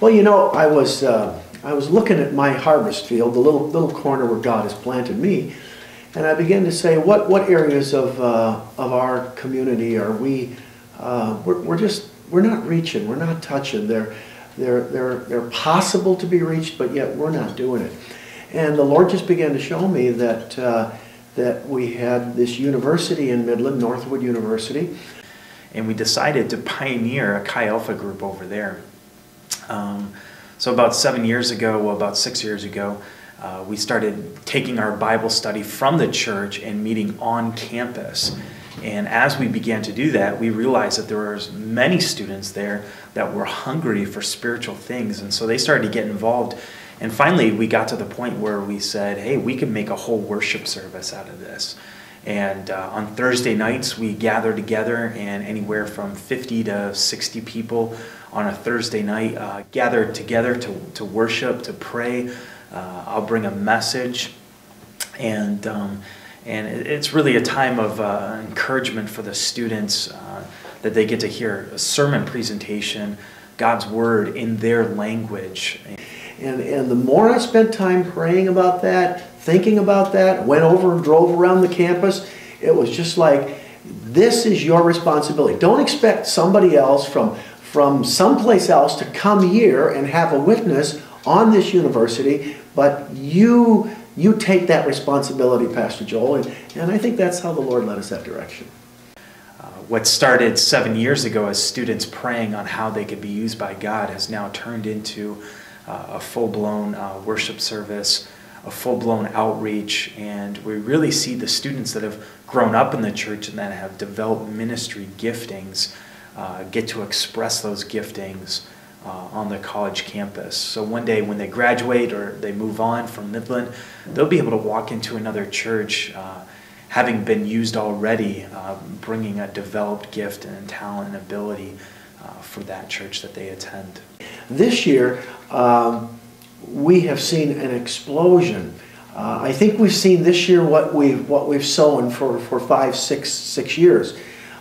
Well, you know, I was, uh, I was looking at my harvest field, the little, little corner where God has planted me, and I began to say, what, what areas of, uh, of our community are we, uh, we're, we're just, we're not reaching, we're not touching. They're, they're, they're, they're possible to be reached, but yet we're not doing it. And the Lord just began to show me that, uh, that we had this university in Midland, Northwood University. And we decided to pioneer a Chi Alpha group over there. Um, so about seven years ago, well, about six years ago, uh, we started taking our Bible study from the church and meeting on campus. And as we began to do that, we realized that there were many students there that were hungry for spiritual things. And so they started to get involved. And finally, we got to the point where we said, hey, we can make a whole worship service out of this. And uh, on Thursday nights, we gather together, and anywhere from 50 to 60 people on a Thursday night uh, gather together to, to worship, to pray. Uh, I'll bring a message, and, um, and it's really a time of uh, encouragement for the students uh, that they get to hear a sermon presentation, God's Word in their language. And, and the more I spent time praying about that, thinking about that, went over and drove around the campus, it was just like, this is your responsibility. Don't expect somebody else from, from someplace else to come here and have a witness on this university, but you, you take that responsibility, Pastor Joel, and, and I think that's how the Lord led us that direction. Uh, what started seven years ago as students praying on how they could be used by God has now turned into uh, a full blown uh, worship service, a full blown outreach, and we really see the students that have grown up in the church and that have developed ministry giftings uh, get to express those giftings uh, on the college campus. So one day when they graduate or they move on from Midland, they'll be able to walk into another church uh, having been used already, uh, bringing a developed gift and talent and ability uh, for that church that they attend. This year, um, we have seen an explosion. Uh, I think we've seen this year what we've, what we've sown for, for five, six, six years.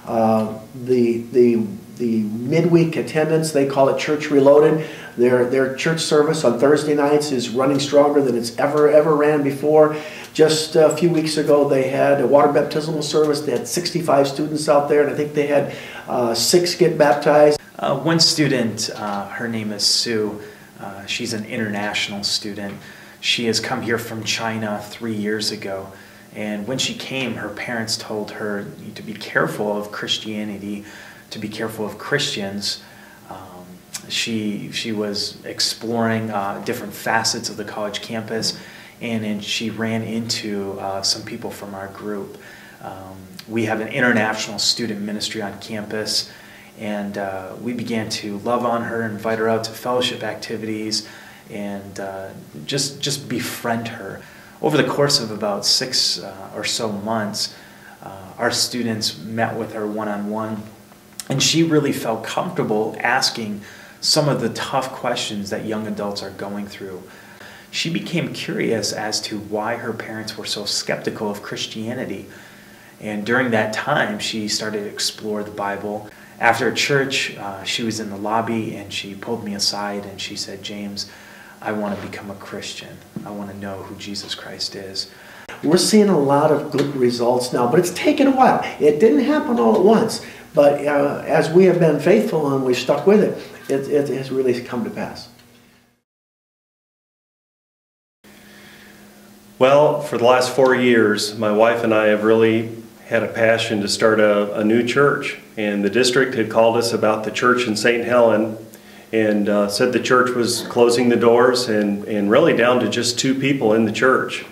Uh, the, the, the midweek attendance, they call it Church Reloaded. Their, their church service on Thursday nights is running stronger than it's ever, ever ran before. Just a few weeks ago, they had a water baptismal service. They had 65 students out there, and I think they had uh, six get baptized. Uh, one student, uh, her name is Sue, uh, she's an international student. She has come here from China three years ago. And when she came, her parents told her to be careful of Christianity, to be careful of Christians. Um, she, she was exploring uh, different facets of the college campus, and, and she ran into uh, some people from our group. Um, we have an international student ministry on campus, and uh, we began to love on her, invite her out to fellowship activities, and uh, just, just befriend her. Over the course of about six uh, or so months, uh, our students met with her one on one, and she really felt comfortable asking some of the tough questions that young adults are going through. She became curious as to why her parents were so skeptical of Christianity. And during that time, she started to explore the Bible. After church, uh, she was in the lobby and she pulled me aside and she said, James, I want to become a Christian. I want to know who Jesus Christ is. We're seeing a lot of good results now, but it's taken a while. It didn't happen all at once, but uh, as we have been faithful and we've stuck with it, it, it has really come to pass. Well, for the last four years, my wife and I have really had a passion to start a, a new church. And the district had called us about the church in St. Helen and uh, said the church was closing the doors and, and really down to just two people in the church.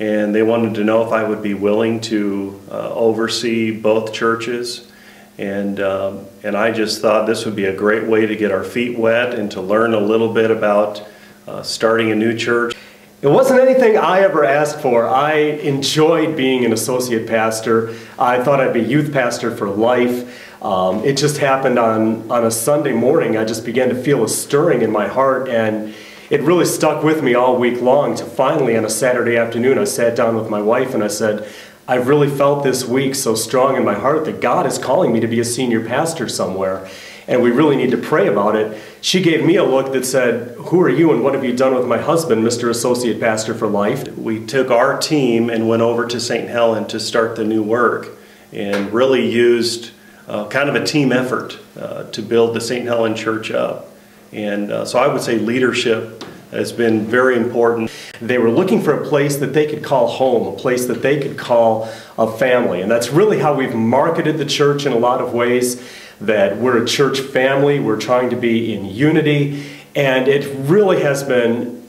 And they wanted to know if I would be willing to uh, oversee both churches. And, um, and I just thought this would be a great way to get our feet wet and to learn a little bit about uh, starting a new church. It wasn't anything I ever asked for. I enjoyed being an associate pastor. I thought I'd be youth pastor for life. Um, it just happened on, on a Sunday morning. I just began to feel a stirring in my heart, and it really stuck with me all week long. To finally, on a Saturday afternoon, I sat down with my wife and I said, I've really felt this week so strong in my heart that God is calling me to be a senior pastor somewhere. and we really need to pray about it. She gave me a look that said, Who are you and what have you done with my husband, Mr. Associate Pastor for Life? We took our team and went over to St. Helen to start the new work and really used uh, kind of a team effort uh, to build the St. Helen Church up. And uh, so I would say leadership has been very important. They were looking for a place that they could call home, a place that they could call a family. And that's really how we've marketed the church in a lot of ways that we're a church family, we're trying to be in unity, and it really has been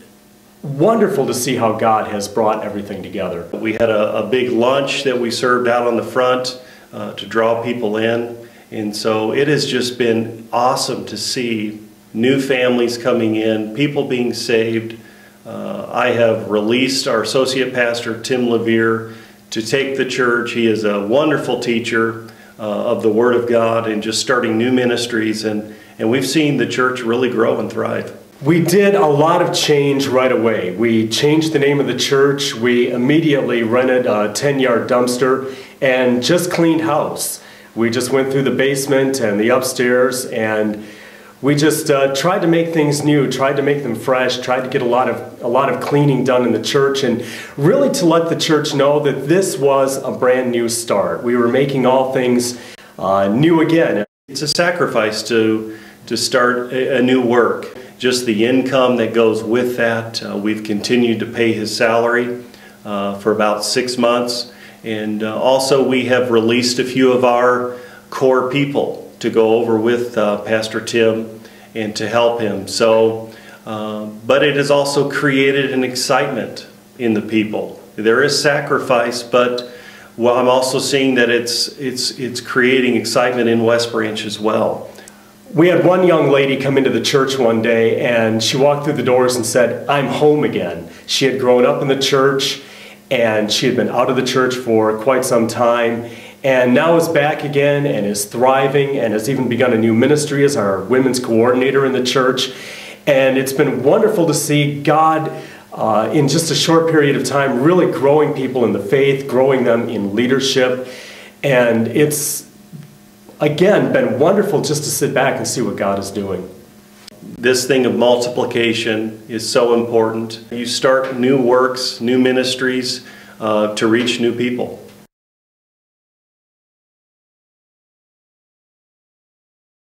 wonderful to see how God has brought everything together. We had a, a big lunch that we served out on the front uh, to draw people in. And so it has just been awesome to see new families coming in, people being saved. Uh, I have released our associate pastor, Tim Levere, to take the church. He is a wonderful teacher Uh, of the Word of God and just starting new ministries. And, and we've seen the church really grow and thrive. We did a lot of change right away. We changed the name of the church. We immediately rented a 10 yard dumpster and just cleaned house. We just went through the basement and the upstairs and we just uh, tried to make things new, tried to make them fresh, tried to get a lot of a lot of cleaning done in the church, and really to let the church know that this was a brand new start. We were making all things uh, new again. It's a sacrifice to to start a, a, new work. Just the income that goes with that. Uh, we've continued to pay his salary uh, for about six months, and uh, also we have released a few of our core people to go over with uh, Pastor Tim and to help him. So, uh, but it has also created an excitement in the people. There is sacrifice, but well, I'm also seeing that it's it's it's creating excitement in West Branch as well. We had one young lady come into the church one day and she walked through the doors and said, I'm home again. She had grown up in the church and she had been out of the church for quite some time and now is back again and is thriving and has even begun a new ministry as our women's coordinator in the church. And it's been wonderful to see God uh, in just a short period of time really growing people in the faith, growing them in leadership. And it's, again, been wonderful just to sit back and see what God is doing. This thing of multiplication is so important. You start new works, new ministries uh, to reach new people.